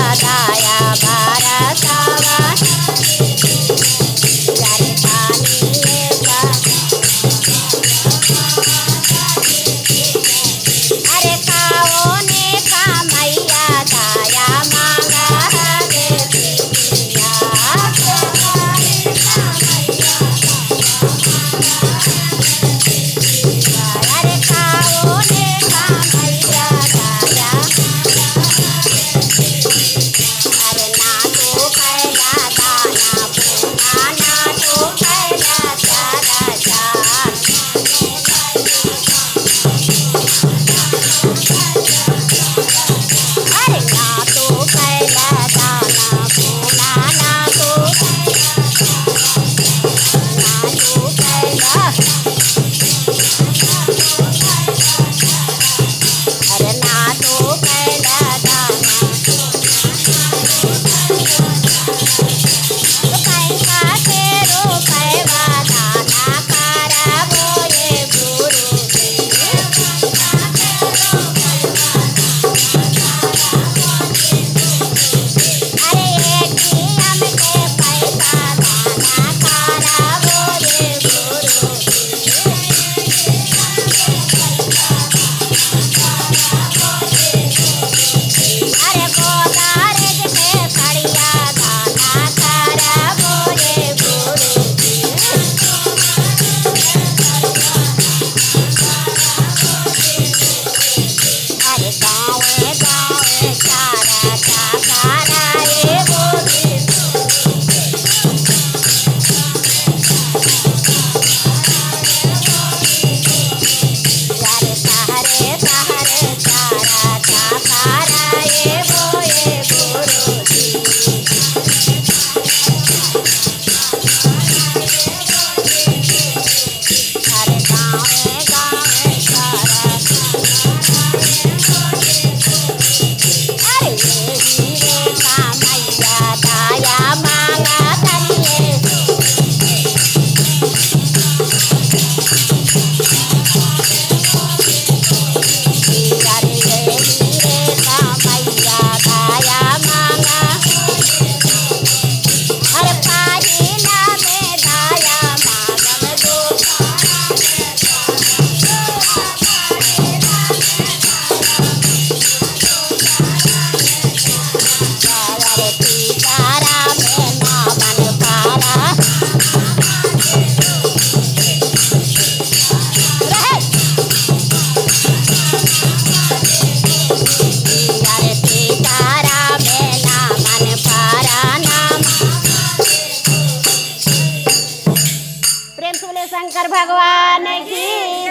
राधा आया ah. शंकर भगवान की।